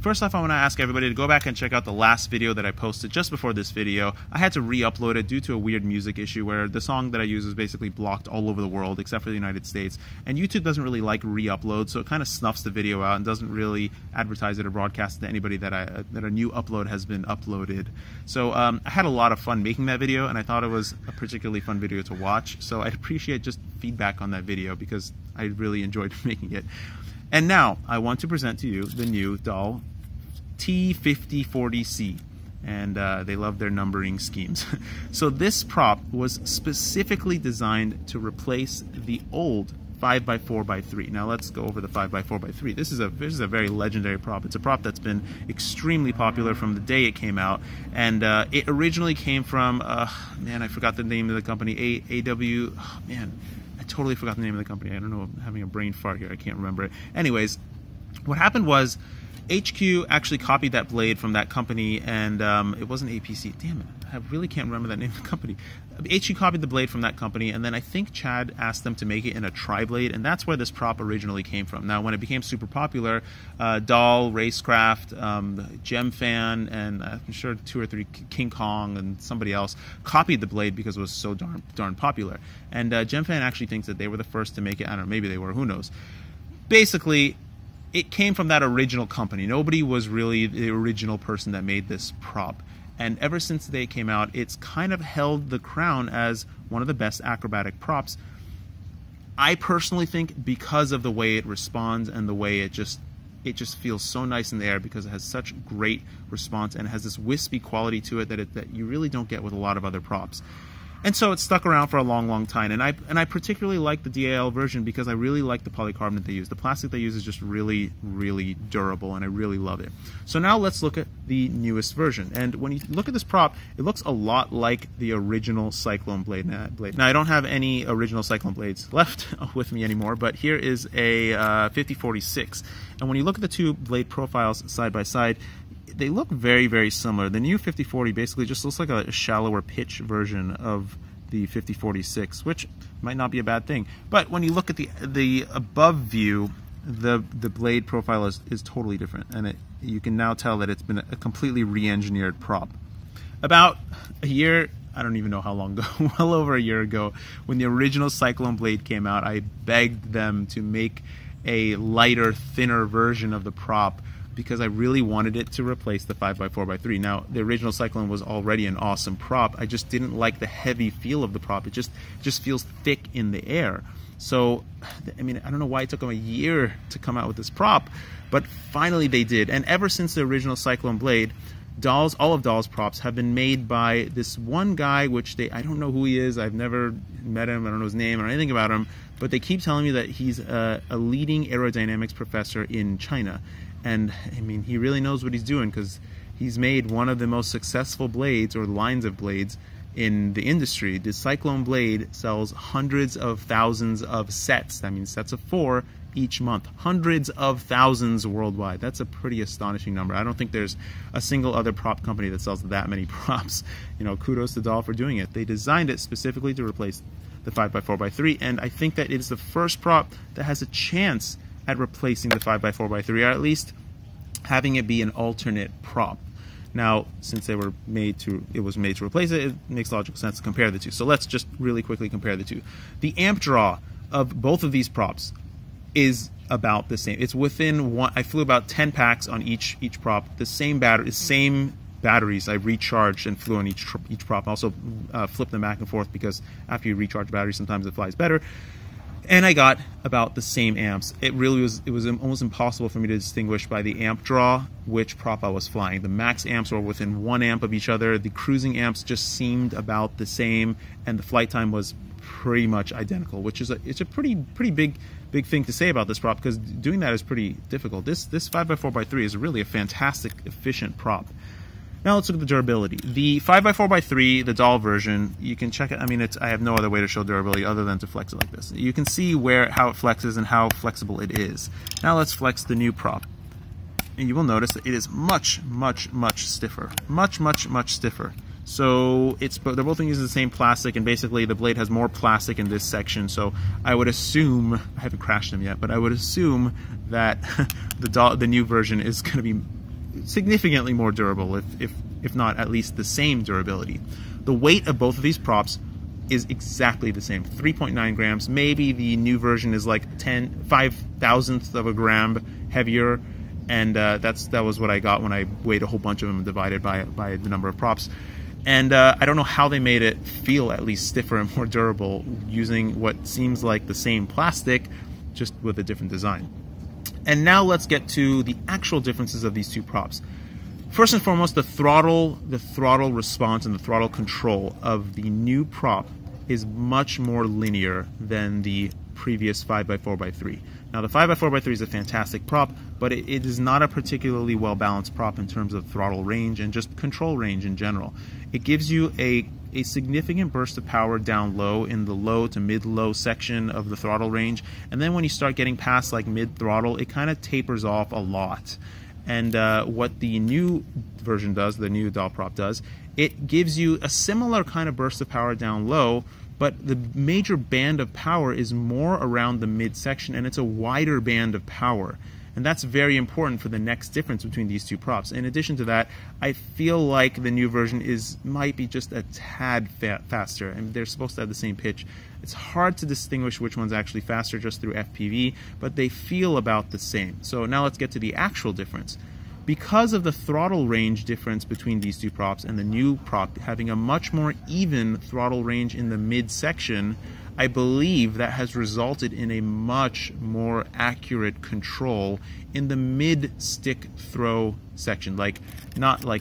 First off, I want to ask everybody to go back and check out the last video that I posted just before this video. I had to re-upload it due to a weird music issue where the song that I use is basically blocked all over the world except for the United States. And YouTube doesn't really like re-upload, so it kind of snuffs the video out and doesn't really advertise it or broadcast it to anybody that I, that a new upload has been uploaded. So um, I had a lot of fun making that video, and I thought it was a particularly fun video to watch. So I'd appreciate just feedback on that video because I really enjoyed making it. And now I want to present to you the new DAL T5040C. And uh, they love their numbering schemes. so this prop was specifically designed to replace the old 5x4x3. Now let's go over the 5x4x3. This is a this is a very legendary prop. It's a prop that's been extremely popular from the day it came out, and uh, it originally came from uh, man, I forgot the name of the company. A AW. Oh, man, I totally forgot the name of the company. I don't know. I'm having a brain fart here. I can't remember it. Anyways, what happened was HQ actually copied that blade from that company, and um, it wasn't APC. Damn it, I really can't remember that name of the company. HQ copied the blade from that company, and then I think Chad asked them to make it in a tri blade, and that's where this prop originally came from. Now, when it became super popular, uh, DAL, RaceKraft, um, Gemfan, and I'm sure two or three King Kong and somebody else copied the blade because it was so darn darn popular. And uh, Gemfan actually thinks that they were the first to make it. I don't know, maybe they were. Who knows? Basically, it came from that original company. Nobody was really the original person that made this prop. And ever since they came out, it's kind of held the crown as one of the best acrobatic props. I personally think because of the way it responds and the way it just it just feels so nice in the air because it has such great response and has this wispy quality to it that it, that you really don't get with a lot of other props and so it stuck around for a long, long time. And I and I particularly like the DAL version because I really like the polycarbonate they use. The plastic they use is just really, really durable, and I really love it. So now let's look at the newest version. And when you look at this prop, it looks a lot like the original Cyclone blade. blade. Now I don't have any original Cyclone blades left with me anymore, but here is a uh, 5046. And when you look at the two blade profiles side by side, they look very, very similar. The new 5040 basically just looks like a shallower pitch version of the 5046, which might not be a bad thing. But when you look at the the above view, the the blade profile is, is totally different, and it, you can now tell that it's been a completely re-engineered prop. About a year, I don't even know how long ago, well over a year ago, when the original Cyclone blade came out, I begged them to make a lighter, thinner version of the prop because I really wanted it to replace the 5x4x3. Now, the original Cyclone was already an awesome prop. I just didn't like the heavy feel of the prop. It just just feels thick in the air. So, I mean, I don't know why it took them a year to come out with this prop, but finally they did. And ever since the original Cyclone Blade, DAL's, all of DAL's props have been made by this one guy, which they, I don't know who he is. I've never met him. I don't know his name or anything about him, but they keep telling me that he's a, a leading aerodynamics professor in China. And I mean, he really knows what he's doing because he's made one of the most successful blades or lines of blades in the industry. The Cyclone blade sells hundreds of thousands of sets. That means sets of four each month. Hundreds of thousands worldwide. That's a pretty astonishing number. I don't think there's a single other prop company that sells that many props. You know, kudos to DAL for doing it. They designed it specifically to replace the 5x4x3, and I think that it is the first prop that has a chance replacing the 5x4x3, or at least having it be an alternate prop. Now, since they were made to, it was made to replace it, it makes logical sense to compare the two. So let's just really quickly compare the two. The amp draw of both of these props is about the same. It's within one. I flew about 10 packs on each each prop. The same battery, same batteries I recharged and flew on each each prop. I Also uh, flip them back and forth because after you recharge batteries, sometimes it flies better and I got about the same amps. It really was it was almost impossible for me to distinguish by the amp draw which prop I was flying. The max amps were within one amp of each other. The cruising amps just seemed about the same, and the flight time was pretty much identical, which is a it's a pretty pretty big big thing to say about this prop because doing that is pretty difficult. This this 5x4x3 is really a fantastic efficient prop. Now let's look at the durability. The 5x4x3, the DAL version, you can check it. I mean, it's, I have no other way to show durability other than to flex it like this. You can see where how it flexes and how flexible it is. Now let's flex the new prop. And you will notice that it is much, much, much stiffer. Much, much, much stiffer. So it's they're both using the same plastic, and basically the blade has more plastic in this section. So I would assume I haven't crashed them yet, but I would assume that the DAL, the new version is going to be significantly more durable, if, if, if not at least the same durability. The weight of both of these props is exactly the same 3.9 grams. Maybe the new version is like 10 5 thousandths of a gram heavier and uh, that's that was what I got when I weighed a whole bunch of them divided by by the number of props. And uh, I don't know how they made it feel at least stiffer and more durable using what seems like the same plastic just with a different design and now let's get to the actual differences of these two props First and foremost, the throttle, the throttle response and the throttle control of the new prop is much more linear than the previous 5x4x3. Now the 5x4x3 is a fantastic prop, but it, it is not a particularly well balanced prop in terms of throttle range and just control range in general. It gives you a, a significant burst of power down low in the low to mid low section of the throttle range, and then when you start getting past like mid throttle, it kind of tapers off a lot. And uh, what the new version does, the new DAL prop does, it gives you a similar kind of burst of power down low, but the major band of power is more around the midsection and it's a wider band of power. And that's very important for the next difference between these two props. In addition to that, I feel like the new version is might be just a tad fa faster, and they're supposed to have the same pitch. It's hard to distinguish which one's actually faster just through FPV, but they feel about the same. So now let's get to the actual difference. Because of the throttle range difference between these two props and the new prop having a much more even throttle range in the midsection, I believe that has resulted in a much more accurate control in the mid stick throw section. Like, not like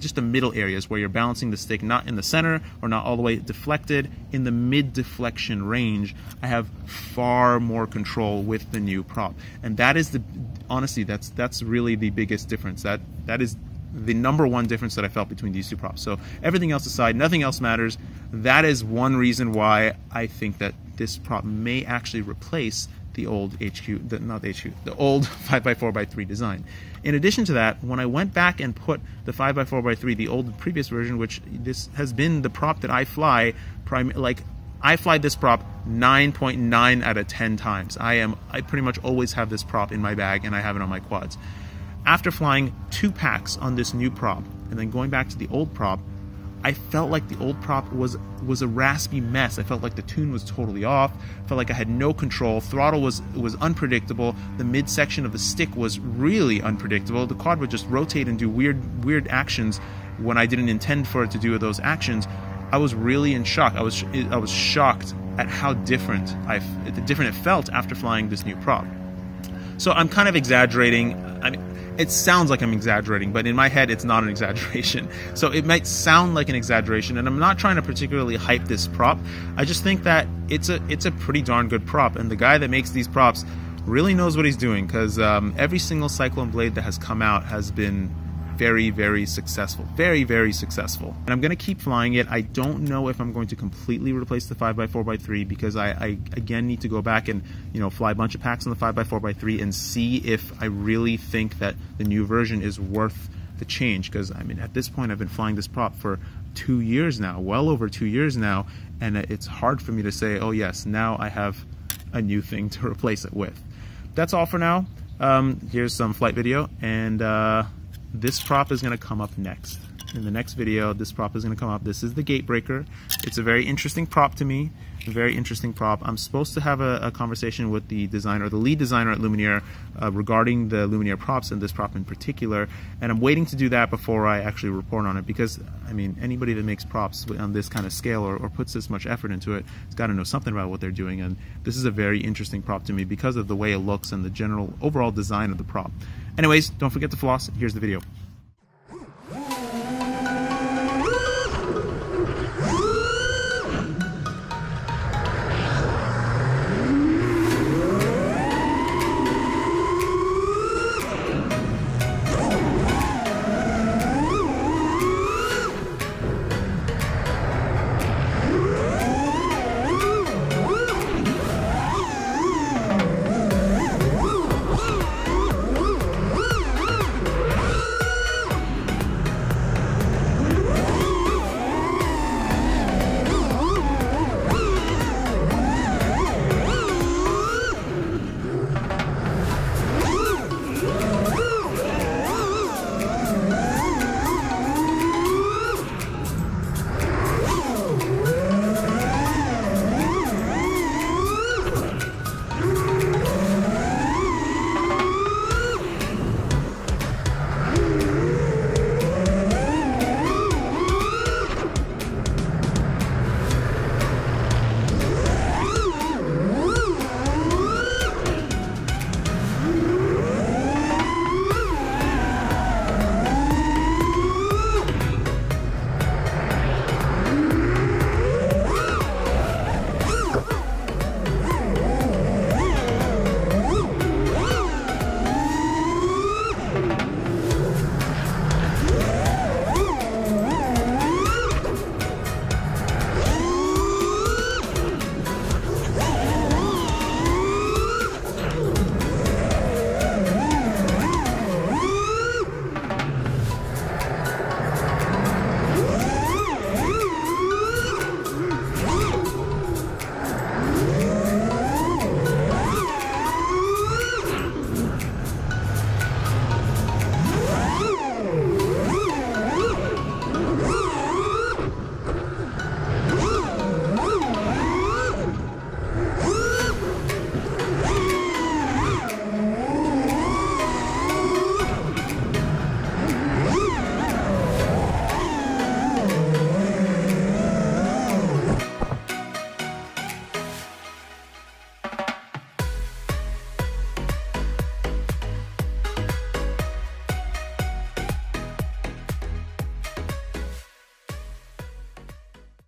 just the middle areas where you're balancing the stick not in the center or not all the way deflected. In the mid deflection range I have far more control with the new prop. And that is the honestly that's that's really the biggest difference. That that is the number one difference that I felt between these two props so everything else aside nothing else matters that is one reason why I think that this prop may actually replace the old HQ, the, not the HQ, the old 5x4x3 design. In addition to that, when I went back and put the 5x4x3, the old previous version, which this has been the prop that I fly, prim- like I fly this prop 9.9 out of 10 times. I am I pretty much always have this prop in my bag and I have it on my quads. After flying two packs on this new prop and then going back to the old prop, I felt like the old prop was was a raspy mess. I felt like the tune was totally off. I felt like I had no control. Throttle was was unpredictable. The midsection of the stick was really unpredictable. The quad would just rotate and do weird weird actions when I didn't intend for it to do those actions. I was really in shock. I was I was shocked at how different I different it felt after flying this new prop. So I'm kind of exaggerating. I mean, it sounds like I'm exaggerating, but in my head, it's not an exaggeration. So it might sound like an exaggeration, and I'm not trying to particularly hype this prop. I just think that it's a it's a pretty darn good prop, and the guy that makes these props really knows what he's doing because um, every single Cyclone blade that has come out has been very, very successful. Very, very successful. And I'm going to keep flying it. I don't know if I'm going to completely replace the 5x4x3 because I, I, again, need to go back and, you know, fly a bunch of packs on the 5x4x3 and see if I really think that the new version is worth the change. Because, I mean, at this point, I've been flying this prop for two years now, well over two years now, and it's hard for me to say, oh, yes, now I have a new thing to replace it with. That's all for now. Um, here's some flight video, and uh, this prop is going to come up next. In the next video, this prop is going to come up. This is the gate breaker. It's a very interesting prop to me. A very interesting prop. I'm supposed to have a, a conversation with the designer, the lead designer at Lumenier, uh, regarding the Lumenier props and this prop in particular. And I'm waiting to do that before I actually report on it because, I mean, anybody that makes props on this kind of scale or, or puts this much effort into it has got to know something about what they're doing. And this is a very interesting prop to me because of the way it looks and the general overall design of the prop. Anyways, don't forget to floss. Here's the video.